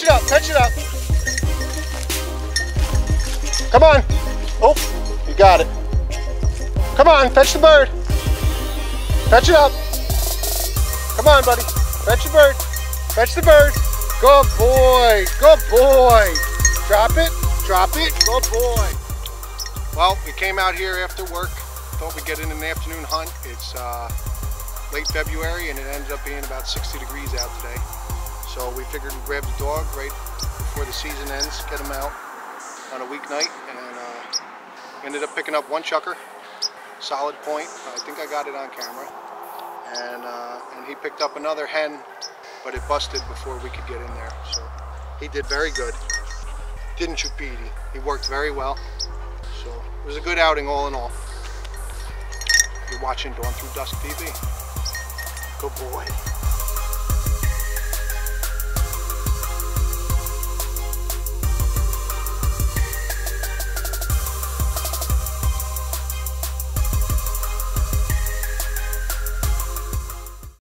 Catch it up. Come on. Oh, you got it. Come on, fetch the bird. Fetch it up. Come on, buddy. Fetch the bird. Fetch the bird. Good boy. Good boy. Drop it. Drop it. Good boy. Well, we came out here after work. Thought we'd get in an afternoon hunt. It's uh, late February and it ended up being about 60 degrees out today. So we figured we'd grab the dog right before the season ends, get him out on a weeknight and uh, ended up picking up one chukar, solid point. I think I got it on camera. And, uh, and he picked up another hen, but it busted before we could get in there. So he did very good. Didn't Petey. He worked very well. So it was a good outing all in all. You're watching Dawn Thru Dusk TV. Good boy.